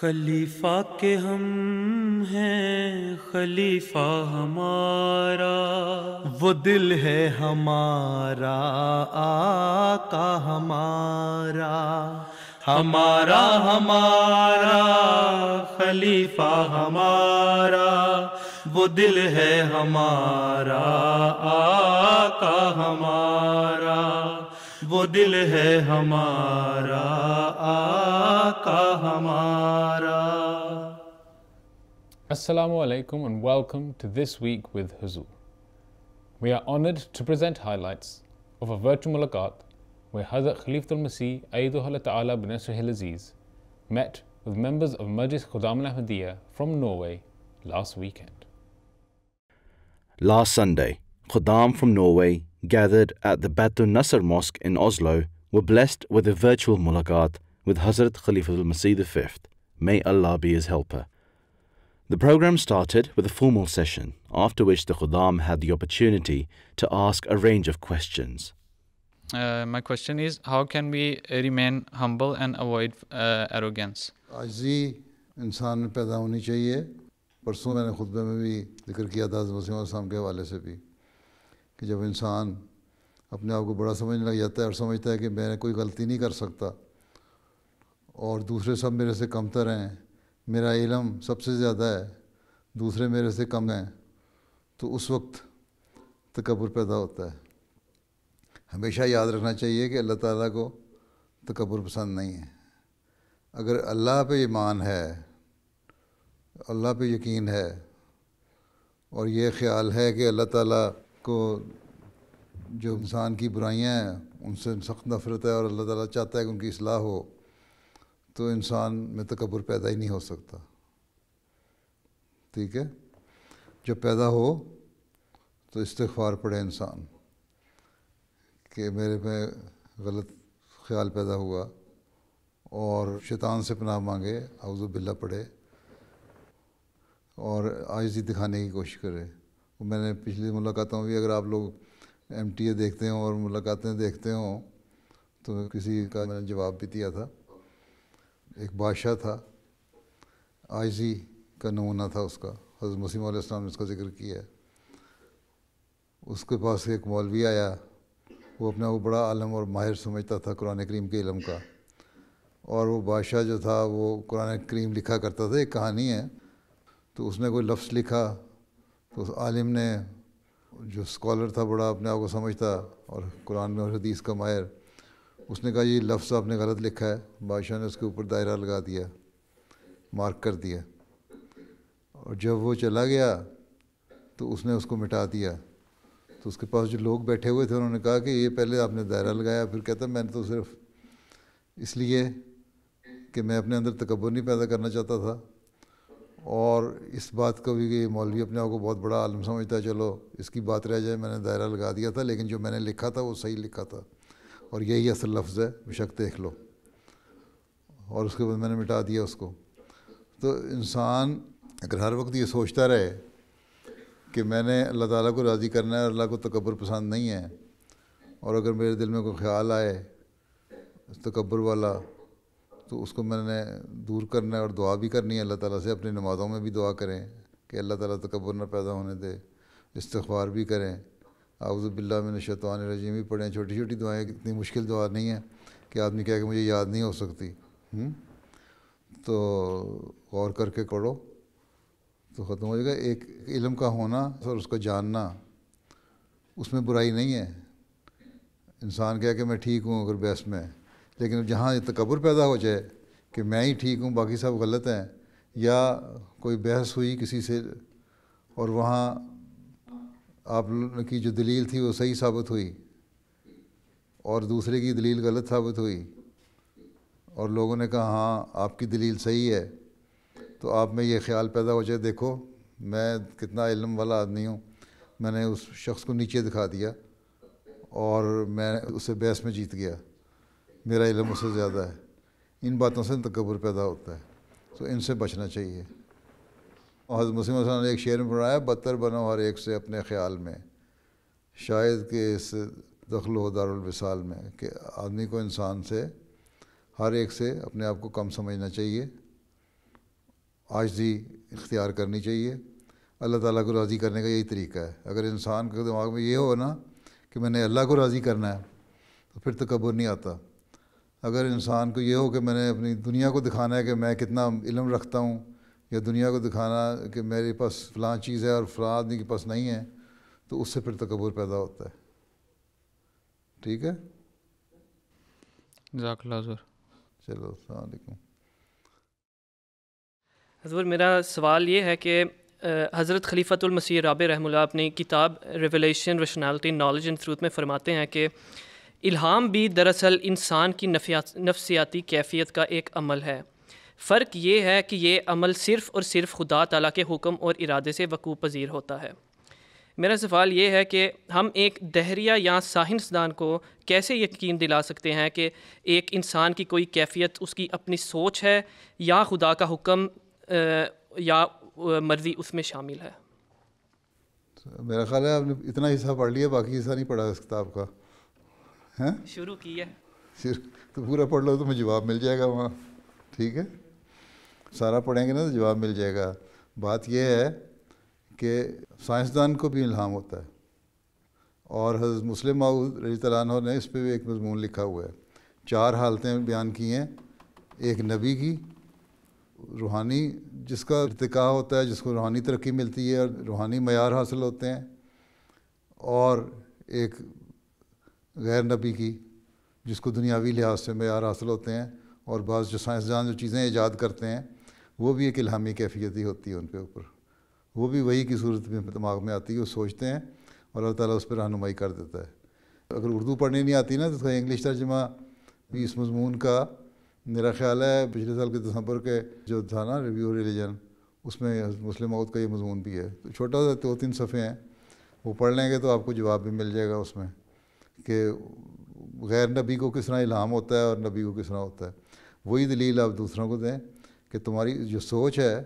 खलीफा के हम हैं खलीफा हमारा। वो दिल है हमारा आका हमारा। हमारा हमारा खलीफा हमारा। वो दिल है हमारा आका हमारा। वो दिल है हमारा आका हमारा Assalamu alaikum and welcome to This Week with Huzur. We are honored to present highlights of a virtual mulaqat where Hazrat Khalifatul Masih Ayyadullah Ta'ala bin Nasrihil Aziz met with members of Majlis Khudam al Ahmadiyya from Norway last weekend. Last Sunday, Khuddam from Norway gathered at the Batu Nasser Mosque in Oslo were blessed with a virtual mulaqat with Hazrat Khalifatul Masih V. May Allah be his helper. The program started with a formal session, after which the Khuddam had the opportunity to ask a range of questions. Uh, my question is how can we remain humble and avoid uh, arrogance? आजी इंसान में पैदा होनी चाहिए परसों मैंने खुतबे में भी जिक्र किया था वसीम के हवाले से भी कि जब इंसान अपने आप को बड़ा समझने लग जाता है और समझता है कि मैं कोई गलती नहीं कर सकता और दूसरे सब मेरे से कमतर हैं, मेरा इलम सबसे ज़्यादा है, दूसरे मेरे से कम हैं तो उस वक्त तकबर पैदा होता है। हमेशा याद रखना चाहिए कि अल्लाह ताला को तकबर पसंद नहीं है। अगर अल्लाह पे ईमान है, अल्लाह पे यकीन है और ये ख्याल है कि अल्लाह ताला को जो इंसान की बुराइयाँ हैं, उनसे सख्त नफरत है और अल्लाह ताला चाहता है कि उनकी असलाह हो तो इंसान में तकबर पैदा ही नहीं हो सकता। ठीक है? जब पैदा हो तो इस्तफ़ार पड़े इंसान कि मेरे में गलत ख्याल पैदा हुआ और शैतान से पनाह मांगे अवज़ बिल्ला पढ़े और आयजी दिखाने की कोशिश करे। मैंने पिछली मुलाकातों में भी अगर आप लोग एम देखते हो और मुलाकातें देखते हो तो किसी का मैंने जवाब भी दिया था। एक बादशाह था आयजी का नमूना था उसका, हज़रत मसीम ने उसका ज़िक्र किया। है उसके पास एक मौलवी आया, वो अपने को बड़ा आलम और माहिर समझता था कुरान करीम के इलम का। और वो बादशाह जो था, वो कुरान करीम लिखा करता था, एक कहानी है। तो उसने कोई लफ्ज़ लिखा तो उस आलिम ने जो स्कॉलर था, बड़ा अपने आप को समझता और कुरान में और हदीस का माहिर, उसने कहा, ये लफ्ज़ आपने गलत लिखा है। बादशाह ने उसके ऊपर दायरा लगा दिया, मार्क कर दिया। और जब वो चला गया तो उसने उसको मिटा दिया। तो उसके पास जो लोग बैठे हुए थे, उन्होंने कहा कि, ये पहले आपने दायरा लगाया। फिर कहता, मैंने तो सिर्फ़ इसलिए कि मैं अपने अंदर तकबर नहीं पैदा करना चाहता था। और इस बात को भी कि मौलवी अपने आप को बहुत बड़ा आलम समझता है, चलो, इसकी बात रह जाए, मैंने दायरा लगा दिया था, लेकिन जो मैंने लिखा था, वो सही लिखा था। और यही असल लफ्ज़ है, बेशक देख लो। और उसके बाद मैंने मिटा दिया उसको। तो इंसान अगर हर वक्त ये सोचता रहे कि मैंने अल्लाह ताला को राज़ी करना है और अल्लाह को तकबर पसंद नहीं है, और अगर मेरे दिल में कोई ख्याल आए तकबर वाला तो उसको मैंने दूर करना है और दुआ भी करनी है अल्लाह ताला से, अपनी नमाज़ों में भी दुआ करें कि अल्लाह ताला तकबर न पैदा होने दे इस्तफ़ार भी करें। आउज़बिल्ला में शैतान रजीम, भी पढ़ें। छोटी छोटी दुआएँ, इतनी मुश्किल दुआ नहीं है कि आदमी कहे कि मुझे याद नहीं हो सकती। हुँ? तो गौर करके पढ़ो। तो ख़त्म हो जाएगा। एक इलम का होना और उसको जानना, उसमें बुराई नहीं है। इंसान कह कि मैं ठीक हूँ अगर बहस में। लेकिन जहाँ तकबर पैदा हो जाए कि मैं ही ठीक हूँ, बाकी सब गलत हैं, या कोई बहस हुई किसी से और वहाँ आप की जो दलील थी वो सही साबित हुई और दूसरे की दलील गलत साबित हुई और लोगों ने कहा हाँ आपकी दलील सही है। तो आप में ये ख्याल पैदा हो जाए, देखो, मैं कितना इलम वाला आदमी हूँ। मैंने उस शख्स को नीचे दिखा दिया और मैं उसे बहस में जीत गया। मेरा इलम उससे ज़्यादा है। इन बातों से तकबर पैदा होता है। तो इनसे बचना चाहिए। और हज़रत ने एक शेर में बनाया बदतर बनो हर एक से अपने ख्याल में। शायद के इस दखल हो दारुलविसाल में कि आदमी को इंसान से हर एक से अपने आप को कम समझना चाहिए। आजी इख्तियार करनी चाहिए। अल्लाह ताला को राज़ी करने का यही तरीका है। अगर इंसान के दिमाग में ये हो ना कि मैंने अल्लाह को राज़ी करना है तो फिर तकबर नहीं आता। अगर इंसान को ये हो कि मैंने अपनी दुनिया को दिखाना है कि मैं कितना इलम रखता हूँ या दुनिया को दिखाना कि मेरे पास फ़लाँ चीज़ है और फ़लाँ आदमी के पास नहीं है तो उससे फिर तकबर पैदा होता है। ठीक है? हुजूर चलो अलैक्म हजूर मेरा सवाल ये है कि हज़रत खलीफतुल मसीह राब रहमुल्ला अपनी किताब revelation rationality knowledge and truth में फरमाते हैं कि इल्हाम भी दरअसल इंसान की नफसियाती कैफियत का एक अमल है। फ़र्क ये है कि ये अमल सिर्फ़ और सिर्फ़ खुदा तला के हुक्म और इरादे से वकू पजीर होता है। मेरा सवाल ये है कि हम एक दहरिया या साइंसदान को कैसे यकीन दिला सकते हैं कि एक इंसान की कोई कैफियत उसकी अपनी सोच है या खुदा का हुक्म या मर्ज़ी उसमें शामिल है? मेरा ख्याल है आपने इतना हिस्सा पढ़ लिया, बाकी हिस्सा नहीं पढ़ा इस किताब का। हैं? शुरू किया तो पूरा पढ़ लो तो मुझे जवाब मिल जाएगा वहाँ। ठीक है? सारा पढ़ेंगे ना तो जवाब मिल जाएगा। बात यह है कि साइंसदान को भी इल्हाम होता है। और हज़रत मुस्लिम माऊद रज़ी तैन ने इस पर भी एक मजमून लिखा हुआ है। चार हालतें बयान की हैं। एक नबी की रूहानी जिसका इरतका होता है जिसको रूहानी तरक्की मिलती है और रूहानी मैार हासिल होते हैं। और एक गैर नबी की, जिसको दुनियावी लिहाज से मैार हासिल होते हैं और बाज़ जो साइंसदान जो चीज़ें ईजाद करते हैं, वो भी एक इलामी कैफियत ही होती है उन पर ऊपर। वो भी वही की सूरत में, दिमाग में आती है, वो सोचते हैं और अल्लाह ताला उस पर रहनुमाई कर देता है। अगर उर्दू पढ़नी नहीं आती ना तो उसका इंग्लिश तर्जमा भी इस मजमून का मेरा ख्याल है, पिछले साल के दिसंबर के जो था ना रिव्यू रिलीजन, उसमें मुस्लिम मौत का ये मजमून भी है। तो छोटा सा दो तीन सफ़े हैं, वो पढ़ लेंगे तो आपको जवाब भी मिल जाएगा उसमें। कि गैर नबी को किस तरह इल्हाम होता है और नबी को किस तरह होता है। वही दलील आप दूसरों को दें कि तुम्हारी जो सोच है,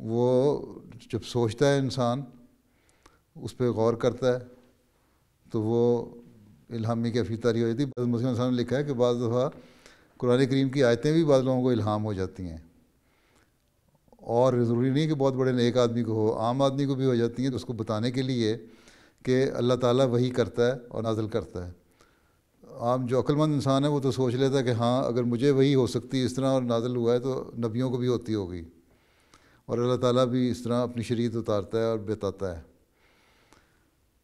वो जब सोचता है इंसान, उस पर गौर करता है तो वो इल्हामी कैफी तारी हो जाती है। मुस्लिम इंसान ने लिखा है कि बाद दफ़ा कुरान करीम की आयतें भी बाद लोगों को इल्हाम हो जाती हैं। और ज़रूरी नहीं कि बहुत बड़े नेक आदमी को हो, आम आदमी को भी हो जाती हैं तो उसको बताने के लिए कि अल्लाह ताला वही करता है और नाजल करता है। आम जो अक्लमंद इंसान है, वो तो सोच लेता है कि हाँ अगर मुझे वही हो सकती इस तरह और नाजल हुआ है तो नबियों को भी होती होगी। और अल्लाह ताला भी इस तरह अपनी शरीत उतारता है और बताता है।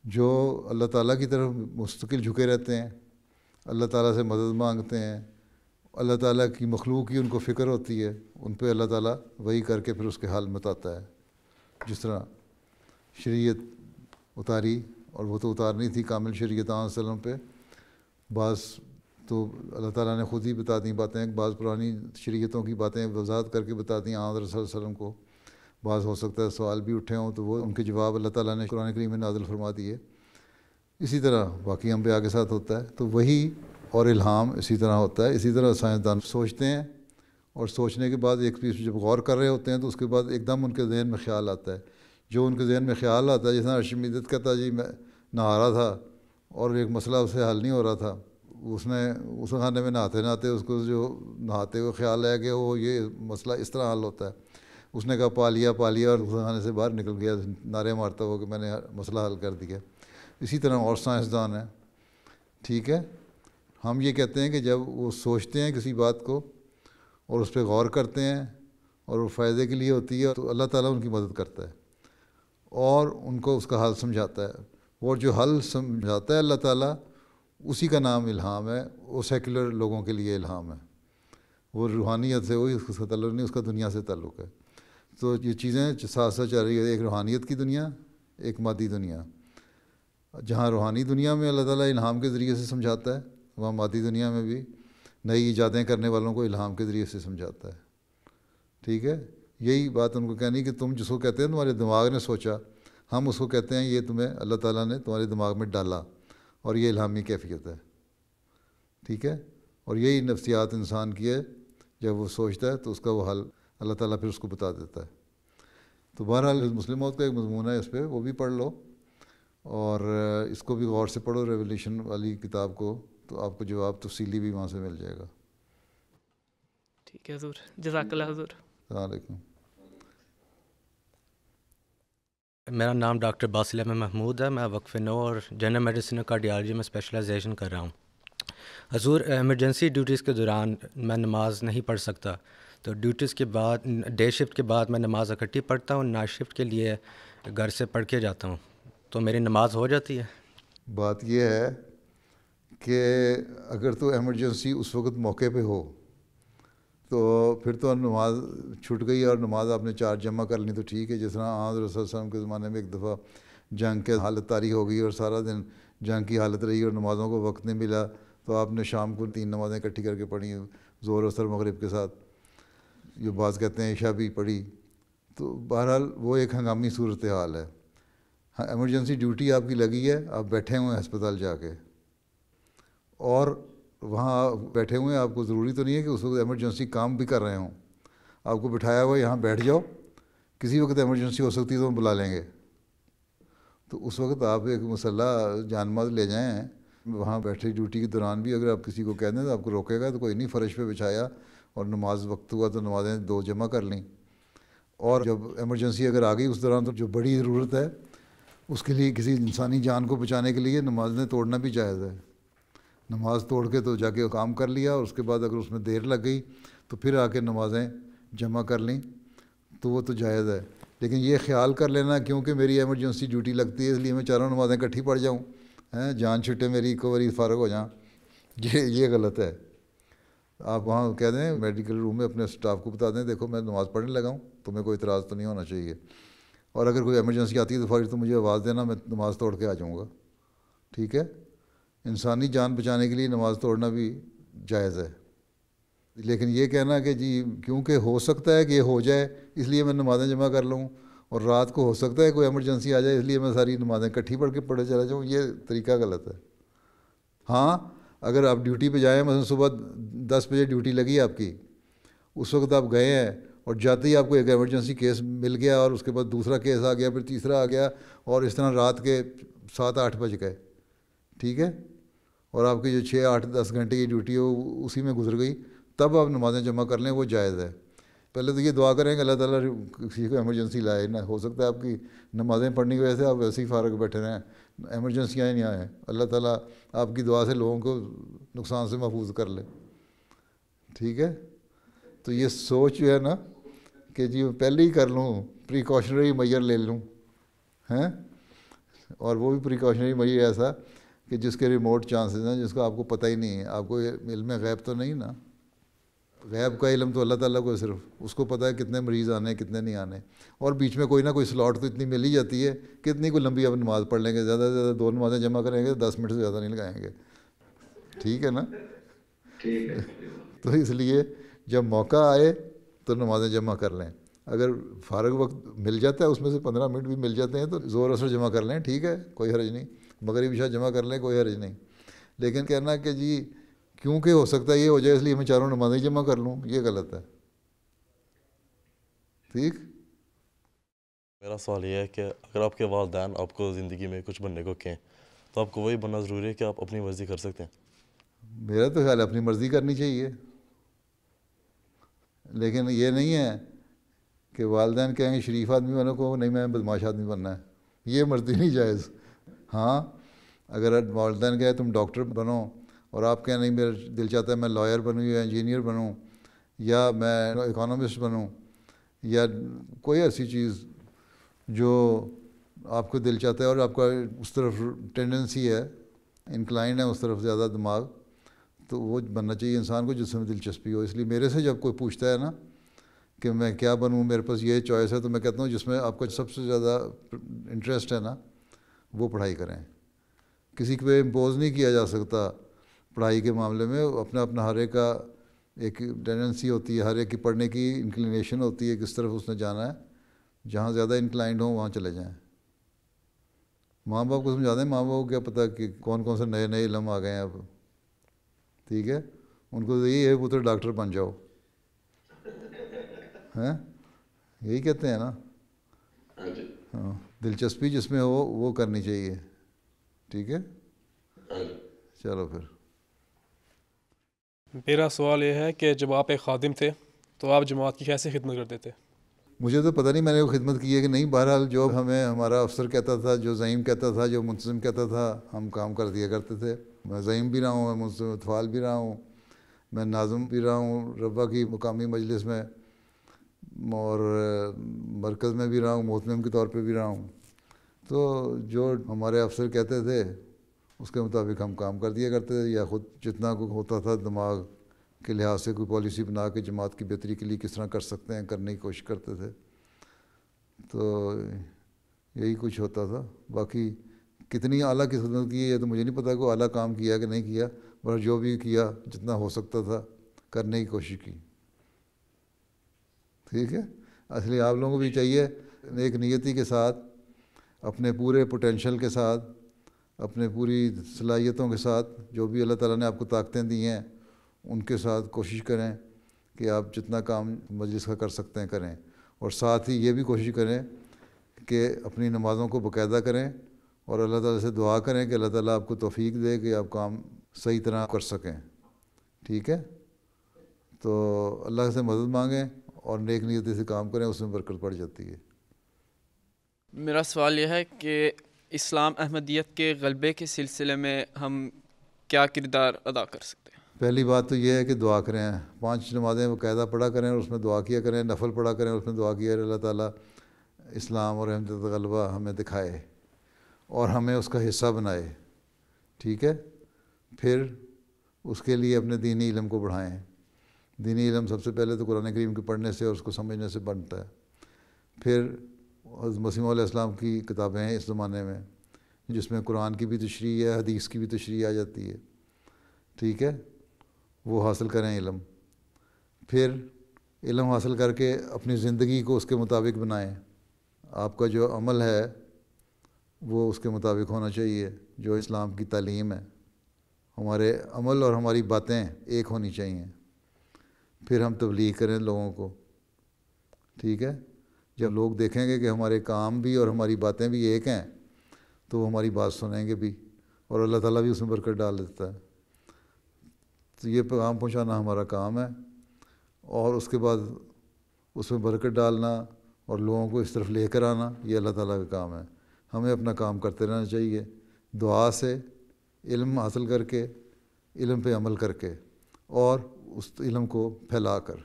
जो अल्लाह ताला की तरफ़ मुस्तकिल झुके रहते हैं, अल्लाह ताला से मदद मांगते हैं, अल्लाह ताला की मखलूक की उनको फ़िक्र होती है, उन पर अल्लाह ताला वही करके फिर उसके हाल बताता है। जिस तरह शरीयत उतारी और वो तो उतारनी थी कामिल शरीयत वसल्लम पे। बाज़ तो अल्लाह ताला ने ख़ुद ही बता दी बातें, बाज़ पुरानी शरीयतों की बातें वजाहत करके बता दी आम वसल्लम को। बाज़ हो सकता है सवाल भी उठे हों तो वो उनके जवाब अल्लाह ताला ने कुरान करीम में नाजल फरमा दिए। इसी तरह बाकी हम पे आगे साथ होता है। तो वही और इल्हाम इसी तरह होता है। इसी तरह साइंसदान सोचते हैं और सोचने के बाद एक पीस जब गौर कर रहे होते हैं तो उसके बाद एकदम उनके जहन में ख्याल आता है। जो उनके जहन में ख्याल आता है, जैसा अशमीदत कहता जी मैं नहा रहा था और एक मसला उसे हल नहीं हो रहा था। उसने, उस खाने में नहाते नहाते उसको जो नहाते हुए ख्याल आया कि वो ये मसला इस तरह हल होता है। उसने कहा पा लिया पा लिया और उस खाने से बाहर निकल गया, नारे मारता हुआ कि मैंने मसला हल कर दिया। इसी तरह और साइंसदान है। ठीक है? हम ये कहते हैं कि जब वो सोचते हैं किसी बात को और उस पर गौर करते हैं और वो फ़ायदे के लिए होती है तो अल्लाह ताला उनकी मदद करता है। और उनको उसका हल समझाता है। और जो हल समझाता है अल्लाह ताला, उसी का नाम इल्हाम है, वो सेकुलर लोगों के लिए इल्हाम है। वो रूहानियत से वही उसका तल्लुक नहीं, उसका दुनिया से ताल्लुक़ है। तो ये चीज़ें साथ साथ चल रही है, एक रूहानियत की दुनिया, एक मादी दुनिया। जहाँ रूहानी दुनिया में अल्लाह ताला इल्हाम के ज़रिए से समझाता है, वहाँ मादी दुनिया में भी नई ईजादें करने वालों को इल्हाम के ज़रिए से समझाता है। ठीक है? यही बात उनको कहनी कि तुम जिसको कहते हैं, तुम्हारे दिमाग ने सोचा। हम उसको कहते हैं, ये तुम्हें अल्लाह ताला ने तुम्हारे दिमाग में डाला और ये इल्हामी कैफियत है। ठीक है? और यही नफ्सियात इंसान की है। जब वो सोचता है तो उसका वो हल अल्लाह ताला फिर उसको बता देता है। तो बहरहाल मुस्लिम मौत का एक मजमून है इस पर वो भी पढ़ लो। और इसको भी गौर से पढ़ो, रेवोल्यूशन वाली किताब को तो आपको जवाब तफसीली भी वहाँ से मिल जाएगा। ठीक है, हजूर। हजूर। हाँ, अलैक्म मेरा नाम डॉक्टर बासिल अहमद महमूद है। मैं वक्फ नो और जनरल मेडिसिन और कार्डियालजी में स्पेशलाइजेशन कर रहा हूँ। हजूर एमरजेंसी ड्यूटीज़ के दौरान मैं नमाज़ नहीं पढ़ सकता। तो ड्यूटीज़ के बाद डे शिफ्ट के बाद मैं नमाज़ इकट्ठी पढ़ता हूँ नाइट शिफ्ट के लिए घर से पढ़ के जाता हूँ। तो मेरी नमाज़ हो जाती है। बात यह है कि अगर तो एमरजेंसी उस वक्त मौके पर हो तो फिर तो नमाज़ छूट गई और नमाज़ आपने चार जमा कर ली तो ठीक है। जिस तरह आद रसम के ज़माने में एक दफ़ा जंग के हालत तारी हो गई और सारा दिन जंग की हालत रही और नमाज़ों को वक्त नहीं मिला तो आपने शाम को तीन नमाज़ें इकट्ठी करके पढ़ी, ज़ोर असर मगरब के साथ। जो बाज़ कहते हैं ईशा भी पढ़ी। तो बहरहाल वो एक हंगामी सूरत हाल है। हाँ एमरजेंसी ड्यूटी आपकी लगी है, आप बैठे हुए हैं अस्पताल जाके। और वहाँ बैठे हुए हैं, आपको ज़रूरी तो नहीं है कि उस वक्त एमरजेंसी काम भी कर रहे हों। आपको बिठाया हुआ यहाँ बैठ जाओ। किसी वक्त एमरजेंसी हो सकती है तो हम बुला लेंगे। तो उस वक्त आप एक मसला जान माज ले जाएँ। वहाँ बैठे ड्यूटी के दौरान भी अगर आप किसी को कह दें तो आपको रोकेगा तो कोई नहीं, फ़र्श पे बिछाया और नमाज़ वक्त हुआ तो नमाजें दो जमा कर लीं। और जब एमरजेंसी अगर आ गई उस दौरान तो जो बड़ी ज़रूरत है, उसके लिए किसी इंसानी जान को बचाने के लिए नमाजें तोड़ना भी जायज़ है। नमाज़ तोड़ के तो जाके काम कर लिया और उसके बाद अगर उसमें देर लग गई तो फिर आके नमाज़ें जमा कर लें। तो वो तो जायज़ है। लेकिन ये ख्याल कर लेना, क्योंकि मेरी एमरजेंसी ड्यूटी लगती है, इसलिए मैं चारों नमाज़ें इकट्ठी पढ़ जाऊँ। हैं, जान छुट्टे मेरी एक बारी फ़ारग हो जाऊँ ये ये गलत है। आप वहाँ कह दें मेडिकल रूम में अपने स्टाफ को बता दें, देखो मैं नमाज़ पढ़ने लगा हूँ तुम्हें कोई इतराज़ तो नहीं होना चाहिए। और अगर कोई एमरजेंसी आती है तो फौरी तो मुझे आवाज़ देना, मैं नमाज़ तोड़ के आ जाऊँगा। ठीक है? इंसानी जान बचाने के लिए नमाज़ तोड़ना भी जायज़ है। लेकिन ये कहना कि जी, क्योंकि हो सकता है कि ये हो जाए, इसलिए मैं नमाज़ें जमा कर लूँ और रात को हो सकता है कोई एमरजेंसी आ जाए, इसलिए मैं सारी नमाज़ें इकट्ठी पढ़ के पढ़े चला जाऊँ, ये तरीका गलत है। हाँ अगर आप ड्यूटी पे जाएँ मतलब सुबह दस बजे ड्यूटी लगी आपकी, उस वक्त आप गए हैं और जाते ही आपको एक एमरजेंसी केस मिल गया और उसके बाद दूसरा केस आ गया, फिर तीसरा आ गया और इस तरह रात के सात आठ बज गए। ठीक है? और आपकी जो छः आठ दस घंटे की ड्यूटी है हो उसी में गुजर गई। तब आप नमाज़ें जमा कर लें, वो जायज़ है। पहले तो ये दुआ करें कि अल्लाह ताला किसी को एमरजेंसी लाए, ना, हो सकता है आपकी नमाज़ें पढ़ने की वजह से आप वैसे ही फ़ारग बैठे रहें। एमरजेंसी आए नहीं आए। अल्लाह ताला आपकी दुआ से लोगों को नुकसान से महफूज कर ले। ठीक है? तो ये सोच जो है ना कि जी पहले ही कर लूँ प्रिकॉशनरी मैयर ले लूँ, हैं? और वो भी प्रिकॉशनरी मैयर ऐसा कि जिसके रिमोट चांसेस हैं जिसको आपको पता ही नहीं है। आपको इल्म गैब तो नहीं ना? गैब का इलम तो अल्लाह ताला को सिर्फ़। उसको पता है कितने मरीज़ आने हैं कितने नहीं आने। और बीच में कोई ना कोई स्लॉट तो इतनी मिल ही जाती है कितनी कोई लंबी अब नमाज़ पढ़ लेंगे। ज़्यादा से ज़्यादा दो नमाज़ें जमा करेंगे तो दस मिनट से ज़्यादा नहीं लगाएँगे। ठीक है ना? ठीक है। तो इसलिए जब मौका आए तो नमाज़ें जमा कर लें। अगर फ़ारग वक्त मिल जाता है उसमें से पंद्रह मिनट भी मिल जाते हैं तो ज़ोर असर जमा कर लें। ठीक है? कोई हर्ज नहीं। मगरब इशा जमा कर लें कोई हर्ज नहीं। लेकिन कहना कि जी क्योंकि हो सकता है ये हो जाए इसलिए मैं चारों नमाज़ें जमा कर लूँ ये गलत है। ठीक? मेरा सवाल यह है कि अगर आपके वालदेन आपको ज़िंदगी में कुछ बनने को कहें तो आपको वही बनना ज़रूरी है कि आप अपनी मर्ज़ी कर सकते हैं? मेरा तो ख्याल अपनी मर्ज़ी करनी चाहिए। लेकिन ये नहीं है कि वालदेन कहेंगे शरीफ आदमी बनो को नहीं मैं बदमाश आदमी बनना है। ये मर्ज़ी नहीं जायज़। हाँ अगर वालदेन कहे तुम डॉक्टर बनो, और आप कहें नहीं मेरा दिल चाहता है मैं लॉयर बनूँ या इंजीनियर बनूँ, या मैं इकोनॉमिस्ट बनूँ, या कोई ऐसी चीज़ जो आपको दिल चाहता है और आपका उस तरफ़ टेंडेंसी है इंक्लाइंड है उस तरफ़ ज़्यादा दिमाग तो वो बनना चाहिए इंसान को जिसमें दिलचस्पी हो। इसलिए मेरे से जब कोई पूछता है ना कि मैं क्या बनूँ, मेरे पास ये चॉइस है तो मैं कहता हूँ जिसमें आपका सबसे ज़्यादा इंटरेस्ट है ना वो पढ़ाई करें। किसी पे इम्पोज नहीं किया जा सकता पढ़ाई के मामले में। अपना अपना हर एक का एक टेंडेंसी होती है हर एक की पढ़ने की इंक्लिनेशन होती है किस तरफ़ उसने जाना है। जहाँ ज़्यादा इंक्लाइंड हो वहाँ चले जाएँ। माँ बाप को समझा दें माँ बाप को क्या पता कि कौन कौन से नए नए इलम आ गए हैं अब। ठीक है? उनको तो यही है पुत्र डॉक्टर बन जाओ। हैं? यही कहते हैं ना? हाँ। दिलचस्पी जिसमें हो वो करनी चाहिए। ठीक है? चलो फिर। मेरा सवाल यह है कि जब आप एक खादिम थे तो आप जमात की कैसे खिदमत करते थे? मुझे तो पता नहीं मैंने वो खिदमत की है कि नहीं। बहरहाल जो हमें हमारा अफसर कहता था जो ज़ईम कहता था जो मुंतज़म कहता था हम काम कर दिया करते थे। मैं ज़ईम भी रहा हूँ मैं मुंतज़म अतफाल भी रहा हूँ मैं नाज़म भी रहा हूँ रबा की मुकामी मजलिस में। और मरकज़ में भी रहा हूँ मोहतम के तौर पर भी रहा हूँ। तो जो हमारे अफसर कहते थे, उसके मुताबिक हम काम कर दिया करते थे। या ख़ुद जितना को होता था दिमाग के लिहाज से कोई पॉलिसी बना के जमात की बेहतरी के लिए किस तरह कर सकते हैं, करने की कोशिश करते थे। तो यही कुछ होता था। बाकी कितनी आला की खदमत की है तो मुझे नहीं पता को आला काम किया कि नहीं किया, पर जो भी किया, जितना हो सकता था, करने की कोशिश की। ठीक है? असली आप लोगों को भी चाहिए एक नियति के साथ, अपने पूरे पोटेंशल के साथ, अपने पूरी सलाहियतों के साथ, जो भी अल्लाह ताला ने आपको ताकतें दी हैं, उनके साथ कोशिश करें कि आप जितना काम मजलिस का कर सकते हैं करें। और साथ ही ये भी कोशिश करें कि अपनी नमाज़ों को बाकायदा करें और अल्लाह ताला से दुआ करें कि अल्लाह ताला आपको तौफीक दे कि आप काम सही तरह कर सकें। ठीक है? तो अल्लाह से मदद मांगें। और नेक नीयत से काम करें उसमें बरकत पड़ जाती है। मेरा सवाल यह है कि इस्लाम अहमदियत के गलबे के सिलसिले में हम क्या किरदार अदा कर सकते हैं? पहली बात तो यह है कि दुआ करें पाँच नमाज़ें बाकायदा पढ़ा करें और उसमें दुआ किया करें नफल पढ़ा करें उसमें दुआ किया अल्लाह ताला इस्लाम और अहमद गलबा हमें दिखाए और हमें उसका हिस्सा बनाए ठीक है? फिर उसके लिए अपने दीनी इलम को बढ़ाएँ। दीनी इलम सबसे पहले तो कुरान करीम के पढ़ने से और उसको समझने से बनता है। फिर मसीम की किताबें हैं इस ज़माने में, जिसमें कुरान की भी तशरी है, हदीस की भी तशरी आ जाती है। ठीक है? वो हासिल करें इलम। फिर इलम हासिल करके अपनी ज़िंदगी को उसके मुताबिक बनाएँ। आपका जो अमल है, वो उसके मुताबिक होना चाहिए, जो इस्लाम की तालीम है। हमारे अमल और हमारी बातें एक होनी चाहिए। फिर हम तबलीग करें लोगों को। ठीक है? जब लोग देखेंगे कि हमारे काम भी और हमारी बातें भी एक हैं तो वो हमारी बात सुनेंगे भी और अल्लाह ताला भी उसमें बरकत डाल देता है। तो ये पैगाम पहुँचाना हमारा काम है और उसके बाद उसमें बरकत डालना और लोगों को इस तरफ़ लेकर आना, ये अल्लाह ताला का काम है। हमें अपना काम करते रहना चाहिए, दुआ से, इल्म हासिल करके, इल्म पे अमल करके और उस इलम को फैला कर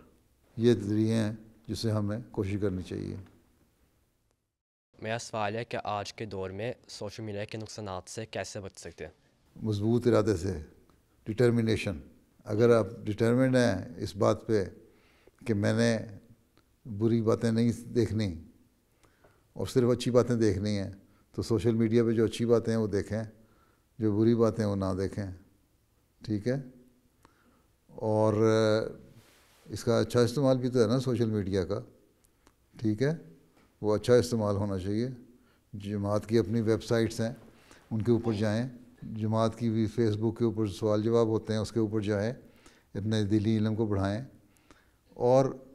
ये ज़रिए हैं जिसे हमें कोशिश करनी चाहिए। मेरा सवाल है कि आज के दौर में सोशल मीडिया के नुकसान से कैसे बच सकते हैं? मज़बूत इरादे से डिटर्मिनेशन अगर आप डिटर्मिन हैं इस बात पे कि मैंने बुरी बातें नहीं देखनी और सिर्फ़ अच्छी बातें देखनी हैं तो सोशल मीडिया पे जो अच्छी बातें हैं वो देखें जो बुरी बातें हैं वो ना देखें। ठीक है? और इसका अच्छा इस्तेमाल भी तो है ना सोशल मीडिया का। ठीक है? वो अच्छा इस्तेमाल होना चाहिए। जमात की अपनी वेबसाइट्स हैं, उनके ऊपर जाएँ। जमात की भी फेसबुक के ऊपर सवाल जवाब होते हैं, उसके ऊपर जाएँ। अपने दिली इलम को बढ़ाएँ। और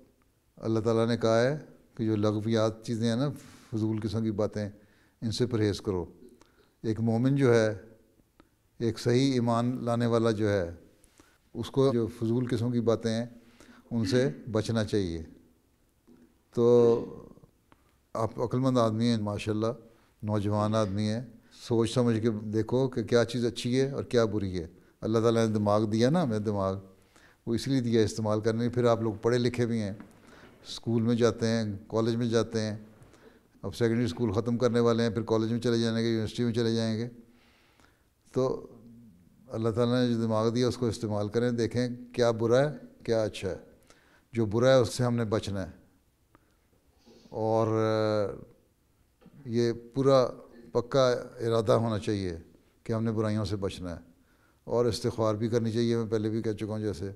अल्लाह ताला ने कहा है कि जो लगवियात चीज़ें हैं ना, फजूल किस्म की बातें, इनसे परहेज़ करो। एक मोमिन जो है, एक सही ईमान लाने वाला जो है उसको जो फजूल किस्म की बातें हैं, उनसे बचना चाहिए। तो आप अक्लमंद आदमी हैं, माशाल्लाह, नौजवान आदमी हैं। सोच समझ के देखो कि क्या चीज़ अच्छी है और क्या बुरी है। अल्लाह ताला ने दिमाग दिया ना हमें दिमाग, वो इसलिए दिया इस्तेमाल करने फिर आप लोग पढ़े लिखे भी हैं। स्कूल में जाते हैं, कॉलेज में जाते हैं, अब सेकेंडरी स्कूल ख़त्म करने वाले हैं, फिर कॉलेज में चले जाएँगे, यूनिवर्सिटी में चले जाएँगे। तो अल्लाह ताला ने जो दिमाग दिया, उसको इस्तेमाल करें, देखें क्या बुरा है, क्या अच्छा है। जो बुरा है, उससे हमने बचना है। और, ये पूरा पक्का इरादा होना चाहिए कि हमने बुराइयों से बचना है। और इस्तफ़ार भी करनी चाहिए, मैं पहले भी कह चुका हूँ जैसे।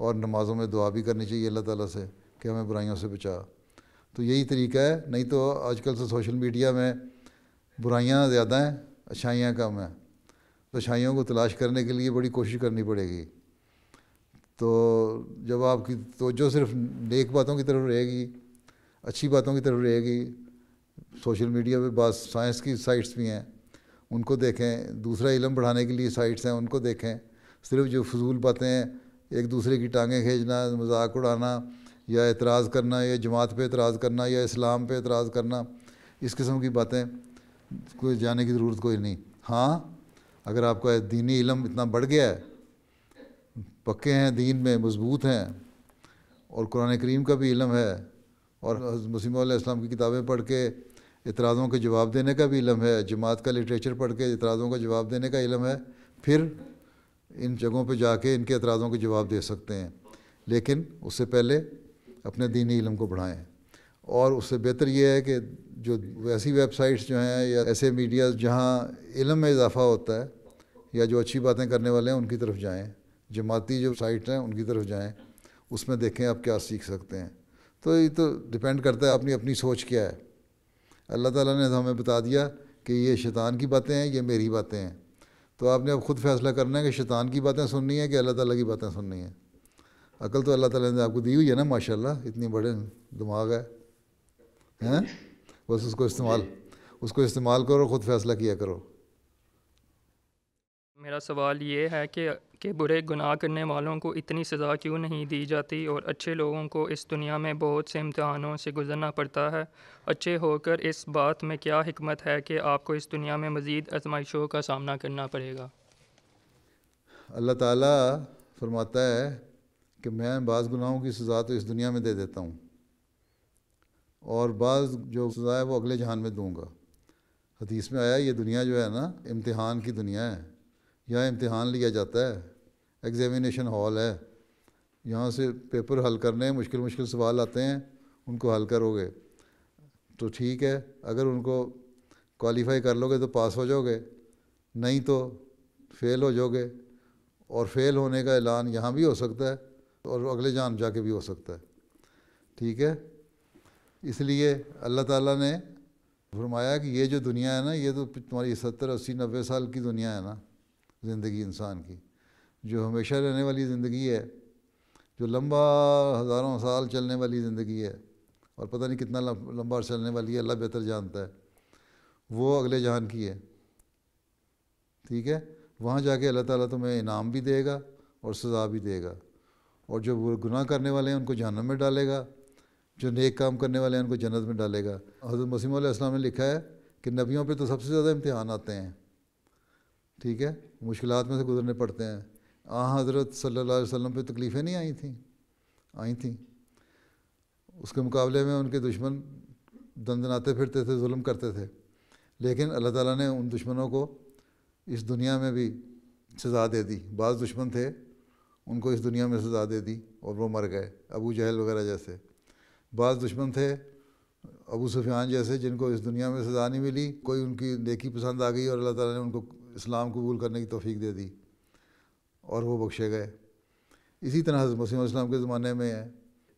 और नमाज़ों में दुआ भी करनी चाहिए अल्लाह ताला से कि हमें बुराइयों से बचा तो यही तरीका है, नहीं तो आजकल तो सोशल मीडिया में बुराइयाँ ज़्यादा हैं, अच्छाइयाँ कम हैं। तो को तलाश करने के लिए बड़ी कोशिश करनी पड़ेगी। तो जब आपकी तोजो सिर्फ़ नेक बातों की तरफ़ रहेगी, अच्छी बातों की तरफ़ रहेगी, सोशल मीडिया पे बात, साइंस की साइट्स भी हैं, उनको देखें, दूसरा इलम बढ़ाने के लिए साइट्स हैं, उनको देखें। सिर्फ़ जो फजूल बातें एक दूसरे की टांगें खींचना मज़ाक उड़ाना, या एतराज़ करना, या जमात पे एतराज़ करना, या इस्लाम पे एतराज़ करना, इस किस्म की बातें, कोई जाने की ज़रूरत कोई नहीं। हाँ अगर आपका दीनी इलम इतना बढ़ गया है, पक्के हैं, दीन में मज़बूत हैं, और कुरान करीम का भी इलम है, और मसीम की किताबें पढ़ के इतराज़ों के जवाब देने का भी इलम है, जमात का लिटरेचर पढ़ के इतराज़ों का जवाब देने का इलम है, फिर इन जगहों पे जाके इनके एतराज़ों के जवाब दे सकते हैं। लेकिन उससे पहले अपने दीनी इलम को बढ़ाएँ। और उससे बेहतर ये है कि जो ऐसी वेबसाइट्स जो हैं या ऐसे मीडिया जहाँ इलम में इजाफ़ा होता है या जो अच्छी बातें करने वाले हैं, उनकी तरफ़ जाएँ। जमाती जो साइट हैं, उनकी तरफ़ जाएँ। उसमें देखें आप क्या सीख सकते हैं। तो ये तो डिपेंड करता है अपनी अपनी सोच क्या है। अल्लाह ताला ने तो हमें बता दिया कि ये शैतान की बातें हैं, ये मेरी बातें हैं। तो आपने अब खुद फैसला करना है कि शैतान की बातें सुननी है कि अल्लाह ताला की बातें सुननी है। अकल तो अल्लाह ताला ने आपको दी हुई है ना, माशाल्लाह, इतनी बड़े दिमाग है। हैं? बस उसको इस्तेमाल उसको इस्तेमाल करो ख़ुद फैसला किया करो। मेरा सवाल ये है कि कि बुरे गुनाह करने वालों को इतनी सज़ा क्यों नहीं दी जाती और अच्छे लोगों को इस दुनिया में बहुत से इम्तहानों से गुजरना पड़ता है? अच्छे होकर इस बात में क्या हमत है कि आपको इस दुनिया में मज़ीद आजमाइशों का सामना करना पड़ेगा? अल्लाह ताला फरमाता है कि मैं बाज़ गुनाहों की सज़ा तो इस दुनिया में दे देता हूँ। और बाज़ जो सज़ा है वो अगले जहान में दूँगा। हदीस में आया, ये दुनिया जो है ना, इम्तिहान की दुनिया है। यहाँ इम्तिहान लिया जाता है एग्ज़ामिनेशन हॉल है। यहाँ से पेपर हल करने मुश्किल मुश्किल सवाल आते हैं, उनको हल करोगे। तो ठीक है, अगर उनको क्वालिफाई कर लोगे तो पास हो जाओगे। नहीं तो फेल हो जाओगे। और फेल होने का ऐलान यहाँ भी हो सकता है, और अगले जान जाके भी हो सकता है। ठीक है? इसलिए अल्लाह ताला ने फरमाया कि ये जो दुनिया है ना, ये तो तुम्हारी सत्तर अस्सी नब्बे साल की दुनिया है ना, ज़िंदगी इंसान की, जो हमेशा रहने वाली ज़िंदगी है, जो लंबा हज़ारों साल चलने वाली ज़िंदगी है, और पता नहीं कितना लंबा चलने वाली है, अल्लाह बेहतर जानता है, वो अगले जहान की है। ठीक है? वहाँ जाके अल्लाह ताला तुम्हें इनाम भी देगा और सज़ा भी देगा, और जो गुनाह करने वाले हैं, उनको जहनम में डालेगा जो नेक काम करने वाले हैं, उनको जन्नत में डालेगा। हज़रत मसीम ने लिखा है कि नबियों पे तो सबसे ज़्यादा इम्तहान आते हैं। ठीक है? मुश्किल में से गुजरने पड़ते हैं। आ हज़रत सल्लल्लाहु अलैहि वसल्लम पे तकलीफ़ें नहीं आई थी? आई थी। उसके मुकाबले में उनके दुश्मन दंदनाते फिरते थे, जुल्म करते थे। लेकिन अल्लाह ताला ने उन दुश्मनों को इस दुनिया में भी सज़ा दे दी। बाज़ दुश्मन थे, उनको इस दुनिया में सज़ा दे दी और वो मर गए। अबू जहल वगैरह जैसे। बाज़ दुश्मन थे, अबू सुफियान जैसे, जिनको इस दुनिया में सज़ा नहीं मिली। कोई उनकी नेकी पसंद आ गई और अल्लाह ताला ने उनको इस्लाम कबूल करने की तोफ़ी दे दी और वो बख्शे गए। इसी तरह मसीम इस्लाम के ज़माने में है।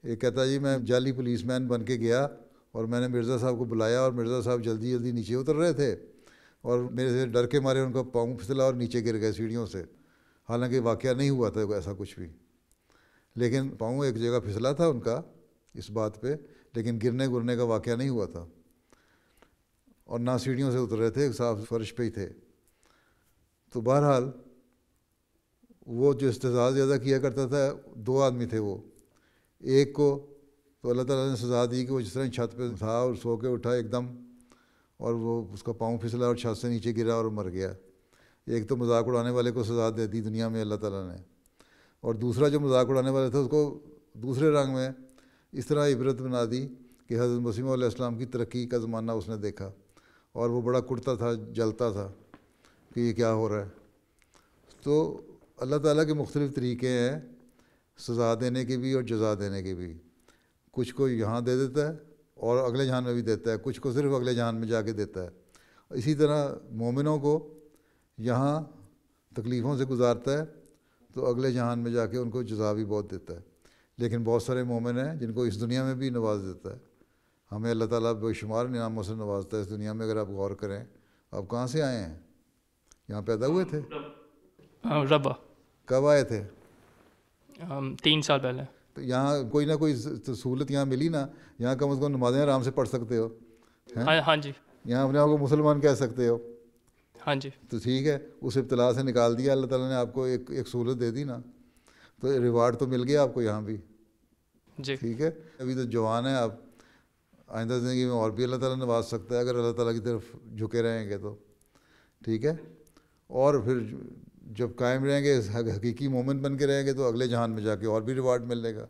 एक कहता जी, मैं जाली पुलिस मैन बन के गया और मैंने मिर्ज़ा साहब को बुलाया और मिर्ज़ा साहब जल्दी जल्दी नीचे उतर रहे थे और मेरे से डर के मारे उनका पाँव फिसला और नीचे गिर गए सीढ़ियों से। हालाँकि वाक़ नहीं हुआ था ऐसा कुछ भी। लेकिन पाँव एक जगह फिसला था उनका इस बात पे, लेकिन गिरने गुरने का वाक़ नहीं हुआ था। और ना सीढ़ियों से उतर रहे थे, साफ़ फर्श पे ही थे। तो बहरहाल, वो जो इस्तेजा ज़्यादा किया करता था, दो आदमी थे वो। एक को तो अल्लाह ताला ने सज़ा दी कि वो जिस तरह छत पे था और सो के उठा एकदम, और वो उसका पाँव फिसला और छत से नीचे गिरा और मर गया। एक तो मज़ाक उड़ाने वाले को सज़ा दे दी दुनिया में अल्लाह ताला ने। और दूसरा जो मज़ाक उड़ाने वाले थे, उसको दूसरे रंग में इस तरह इबरत बना दी कि हज़रत मसीम की तरक्की का ज़माना उसने देखा और वो बड़ा कुड़ता था, जलता था कि ये क्या हो रहा है। तो अल्लाह ताला के मुख्तलिफ़ तरीक़े हैं सज़ा देने के भी और जजा देने के भी। कुछ को यहाँ दे देता है और अगले जहान में भी देता है, कुछ को सिर्फ़ अगले जहान में जाके देता है। इसी तरह मोमिनों को यहाँ तकलीफ़ों से गुजारता है तो अगले जहान में जाके उनको जजा भी बहुत देता है। लेकिन बहुत सारे मोमिन हैं जिनको इस दुनिया में भी नवाज़ देता है। हमें अल्लाह ताला बेशुमार नियामों से नवाजता है इस दुनिया में अगर आप गौर करें। आप कहाँ से आए हैं? यहाँ पैदा हुए थे? रबा कब आए थे? तीन साल पहले। तो यहाँ कोई ना कोई सहूलत यहाँ मिली ना? यहाँ कम अज़ कम नमाजें आराम से पढ़ सकते हो? हाँ हाँ जी। यहाँ अपने आप को मुसलमान कह सकते हो। हाँ जी। तो ठीक है उस इब्तला से निकाल दिया। अल्लाह ताला ने आपको एक एक सहूलत दे दी ना? तो रिवार्ड तो मिल गया आपको यहाँ भी। जी। ठीक है? अभी तो जवान है आप आइंदा ज़िंदगी में और भी अल्लाह ताला नवाज़ सकता है अगर अल्लाह ताला की तरफ़ झुके रहेंगे तो। ठीक है? और फिर जब कायम रहेंगे हकीकी मोमेंट बन के रहेंगे तो अगले जहान में जाके और भी रिवार्ड मिलेगा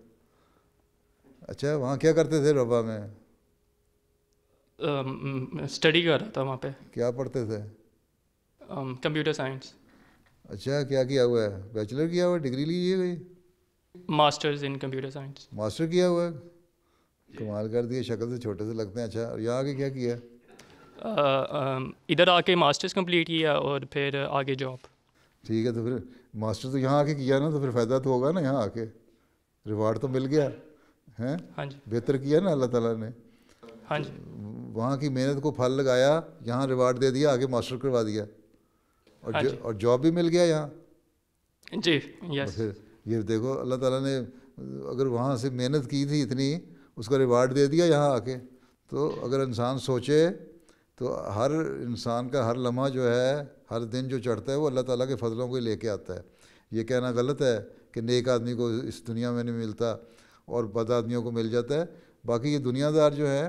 अच्छा वहाँ क्या करते थे रबा में? स्टडी कर रहा था वहाँ पे। क्या पढ़ते थे? कंप्यूटर साइंस अच्छा क्या किया हुआ है? बैचलर किया हुआ है? डिग्री ली है masters in computer science master किया हुआ है? कमाल कर दिए शक्ल से छोटे से लगते हैं अच्छा। और यहाँ आके क्या किया? इधर आके मास्टर्स कंप्लीट किया और फिर आगे जॉब ठीक है तो फिर मास्टर तो यहाँ आके किया ना तो फिर फ़ायदा तो होगा ना यहाँ आके। रिवार्ड तो मिल गया हैं? हाँ जी। बेहतर किया ना अल्लाह ताला ने। हाँ जी। वहाँ की मेहनत को फल लगाया यहाँ रिवार्ड दे दिया आगे मास्टर करवा दिया। और हाँ जो, और जॉब भी मिल गया यहाँ। जी यस फिर ये देखो अल्लाह ताला ने अगर वहाँ से मेहनत की थी इतनी उसका रिवार्ड दे दिया यहाँ आके। तो अगर इंसान सोचे तो हर इंसान का हर लम्हा जो है हर दिन जो चढ़ता है वो अल्लाह ताला के फजलों को ही लेके आता है। ये कहना गलत है कि नेक आदमी को इस दुनिया में नहीं मिलता और बद आदमियों को मिल जाता है। बाकी ये दुनियादार जो है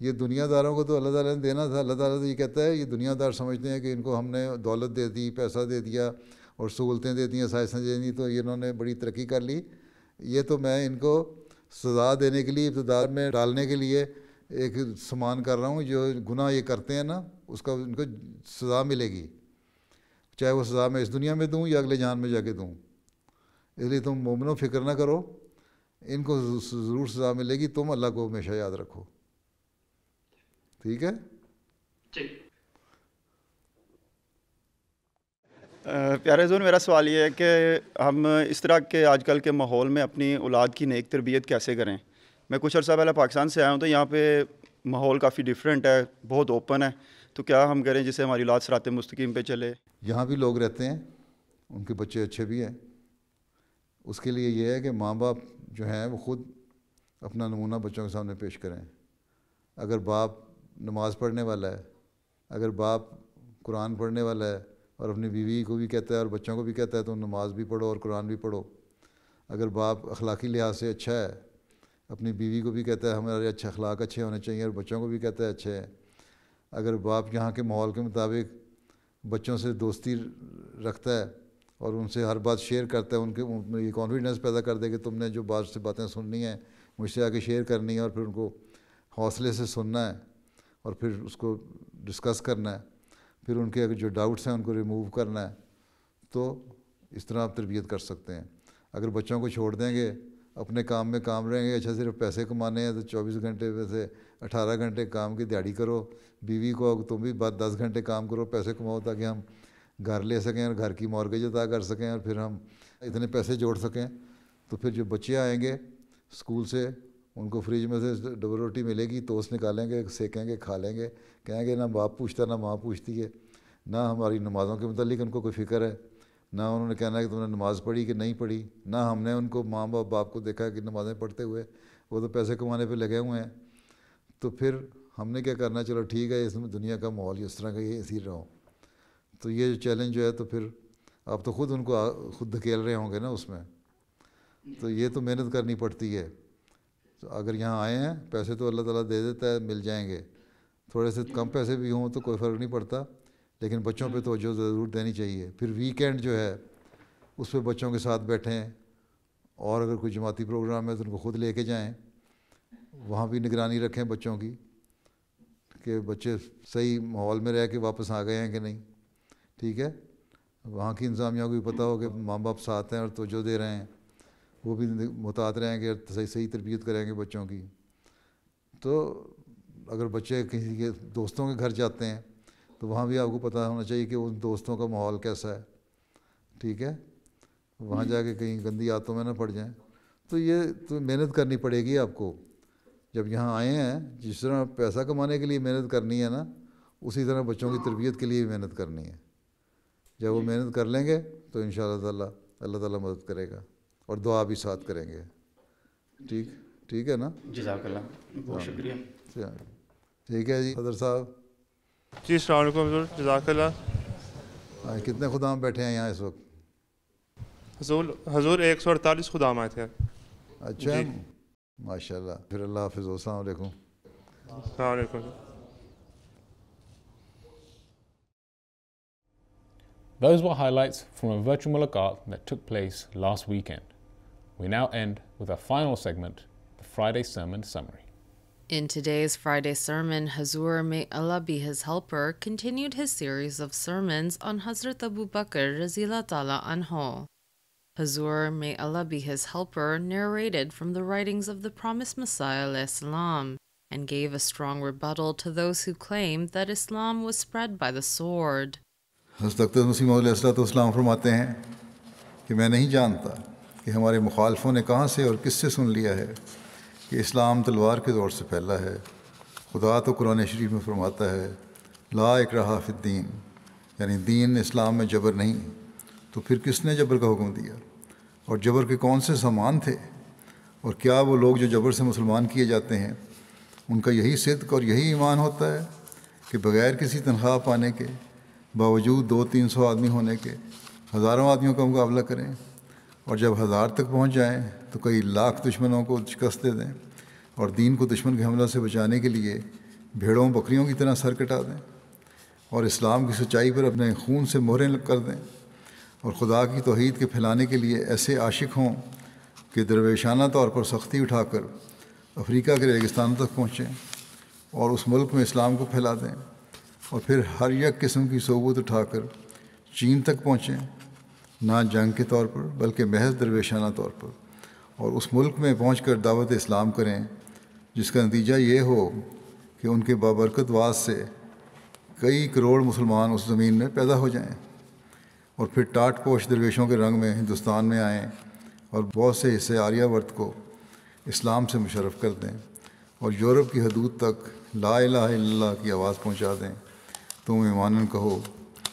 ये दुनियादारों को तो अल्लाह ताला ने देना था। अल्लाह ताला तो ये कहता है, ये दुनियादार समझते हैं कि इनको हमने दौलत दे दी, पैसा दे दिया और सहूलतें दे दी साइंसें दे दी तो इन्होंने बड़ी तरक्की कर ली। ये तो मैं इनको सज़ा देने के लिए, इब्तदार में डालने के लिए एक समान कर रहा हूँ। जो गुनाह ये करते हैं ना, उसका उनको सज़ा मिलेगी। चाहे वो सज़ा मैं इस दुनिया में दूँ या अगले जहान में जाके दूँ। इसलिए तुम मोमनो फ़िक्र ना करो। इनको ज़रूर सज़ा मिलेगी। तुम अल्लाह को हमेशा याद रखो। ठीक है? प्यारे जोन मेरा सवाल ये है कि हम इस तरह के आजकल के माहौल में अपनी औलाद की नेक तरबियत कैसे करें? मैं कुछ अर्सा पहले पाकिस्तान से आया हूँ तो यहाँ पे माहौल काफ़ी डिफरेंट है बहुत ओपन है। तो क्या हम करें जिससे हमारी औलाद सरात मुस्तकीम पे चले? यहाँ भी लोग रहते हैं उनके बच्चे अच्छे भी हैं। उसके लिए ये है कि माँ बाप जो हैं वो ख़ुद अपना नमूना बच्चों के सामने पेश करें। अगर बाप नमाज़ पढ़ने वाला है, अगर बाप कुरान पढ़ने वाला है और अपनी बीवी को भी कहता है और बच्चों को भी कहता है तो नमाज़ भी पढ़ो और कुरान भी पढ़ो। अगर बाप अखलाकी लिहाज से अच्छा है, अपनी बीवी को भी कहता है, हमारे अच्छे अखलाक अच्छे होने चाहिए और बच्चों को भी कहता है अच्छे हैं। अगर बाप यहाँ के माहौल के मुताबिक बच्चों से दोस्ती रखता है और उनसे हर बात शेयर करता है, उनके उनमें ये कॉन्फिडेंस पैदा कर दे कि तुमने जो बात से बातें सुननी है, मुझसे आके शेयर करनी है और फिर उनको हौसले से सुनना है और फिर उसको डिस्कस करना है। फिर उनके अगर जो डाउट्स हैं, उनको रिमूव करना है। तो इस तरह आप तरबियत कर सकते हैं। अगर बच्चों को छोड़ देंगे, अपने काम में काम रहेंगे अच्छा सिर्फ़ पैसे कमाने हैं तो चौबीस घंटे में से अठारह घंटे काम की दिहाड़ी करो। बीवी को तुम भी बात दस घंटे काम करो, पैसे कमाओ ताकि हम घर ले सकें और घर की मॉर्गेज अदा कर सकें और फिर हम इतने पैसे जोड़ सकें। तो फिर जो बच्चे आएँगे, स्कूल से उनको फ्रिज में से डबल रोटी मिलेगी, टोस्ट निकालेंगे, सेकेंगे, खा लेंगे। कहेंगे, ना बाप पूछता, ना माँ पूछती है, ना हमारी नमाज़ों के मतलब उनको कोई फ़िक्र है, ना उन्होंने कहना है कि तुमने नमाज़ पढ़ी कि नहीं पढ़ी, ना हमने उनको माँ बाप बाप को देखा कि नमाज़ें पढ़ते हुए वो तो पैसे कमाने पे लगे हुए हैं। तो फिर हमने क्या करना, चलो ठीक है इसमें दुनिया का माहौल इस तरह का ये इसी रहो तो ये जो चैलेंज जो है तो फिर आप तो ख़ुद उनको खुद धकेल रहे होंगे ना उसमें। तो ये तो मेहनत करनी पड़ती है। तो अगर यहाँ आए हैं, पैसे तो अल्लाह ताला दे देता है, मिल जाएँगे। थोड़े से कम पैसे भी हों तो कोई फ़र्क नहीं पड़ता, लेकिन बच्चों पे तो जो ज़रूर देनी चाहिए। फिर वीकेंड जो है, उस पर बच्चों के साथ बैठें, और अगर कोई जमाती प्रोग्राम है तो उनको ख़ुद लेके जाएँ। वहाँ भी निगरानी रखें बच्चों की, कि बच्चे सही माहौल में रह के वापस आ गए हैं कि नहीं। ठीक है? वहाँ की इंतज़ामिया को भी पता हो कि माँ बाप साथ हैं और तोजो दे रहे हैं। वो भी मुतात रहेंगे सही सही तरबियत करेंगे बच्चों की। तो अगर बच्चे किसी के दोस्तों के घर जाते हैं तो वहाँ भी आपको पता होना चाहिए कि उन दोस्तों का माहौल कैसा है। ठीक है? वहाँ जाके कहीं गंदी आतों में ना पड़ जाएँ। तो ये तो मेहनत करनी पड़ेगी आपको। जब यहाँ आए हैं जिस तरह पैसा कमाने के लिए मेहनत करनी है ना उसी तरह बच्चों की तरबियत के लिए भी मेहनत करनी है। जब वो मेहनत कर लेंगे तो इन ताला अल्लाह ताला मदद करेगा। और दुआ भी साथ करेंगे। ठीक ठीक है ना? जजाकल्ला बहुत शुक्रिया। ठीक है जी सदर साहब। जी अलैक्म जजाकल्ला। हाँ कितने खुदाम बैठे हैं यहाँ इस वक्त? हजूर हजूर एक सौ अड़तालीस खुदाम आए थे। अच्छा माशा फिर अल्लाह हाफिज़ वालेकुम। Those were highlights from a virtual mulaqat that took place last weekend. We now end with our final segment, the Friday Sermon Summary. In today's Friday sermon, Hazur, may Allah be his helper, continued his series of sermons on Hazrat Abu Bakr Razila Ta'ala Anho. Hazur, may Allah be his helper, narrated from the writings of the promised Messiah salam, and gave a strong rebuttal to those who claimed that Islam was spread by the sword. हज़रत मसीम फरमाते हैं कि मैं नहीं जानता कि हमारे मुखालफों ने कहाँ से और किससे सुन लिया है कि इस्लाम तलवार के दौर से फैला है। खुदा तो कुरान शरीफ में फरमाता है, ला इकराहा फिद्दीन यानी दीन इस्लाम में जबर नहीं। तो फिर किसने जबर का हुक्म दिया? और जबर के कौन से सामान थे? और क्या वो लोग जो जबर से मुसलमान किए जाते हैं, उनका यही सिद्क और यही ईमान होता है कि बग़ैर किसी तनख्वाह पाने के, बावजूद दो तीन सौ आदमी होने के, हज़ारों आदमियों का मुकाबला करें? और जब हज़ार तक पहुँच जाएँ तो कई लाख दुश्मनों को शिकस्त दे दें और दीन को दुश्मन के हमला से बचाने के लिए भेड़ों, बकरियों की तरह सर कटा दें और इस्लाम की सच्चाई पर अपने खून से मोहरें कर दें और खुदा की तोहद के फैलाने के लिए ऐसे आशिक हों कि दरवेशाना तौर पर सख्ती उठाकर अफ्रीका के रेगिस्तानों तक पहुँचें और उस मुल्क में इस्लाम को फैला दें और फिर हर एक किस्म की सोबत उठाकर चीन तक पहुँचें। ना जंग के तौर पर, बल्कि महज दरवेशाना तौर पर। और उस मुल्क में पहुँच कर दावत इस्लाम करें, जिसका नतीजा ये हो कि उनके बाबरकत वास से कई करोड़ मुसलमान उस ज़मीन में पैदा हो जाएँ और फिर टाट पोश दरवेशों के रंग में हिंदुस्तान में आएँ और बहुत से हिस्से आर्यावर्त को इस्लाम से मुशरफ कर दें और यूरोप की हदूद तक ला इल्लल्लाह की आवाज़ पहुँचा दें। तुम ईमानन कहो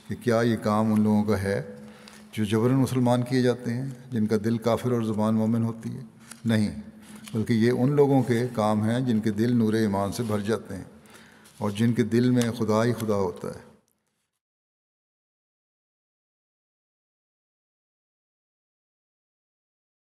कि क्या ये काम उन लोगों का है? जो जबरन मुसलमान किए जाते हैं, जिनका दिल काफिर और ज़ुबान मोमिन होती है। नहीं, बल्कि ये उन लोगों के काम हैं जिनके दिल नूर ईमान से भर जाते हैं और जिनके दिल में खुदा ही खुदा होता है।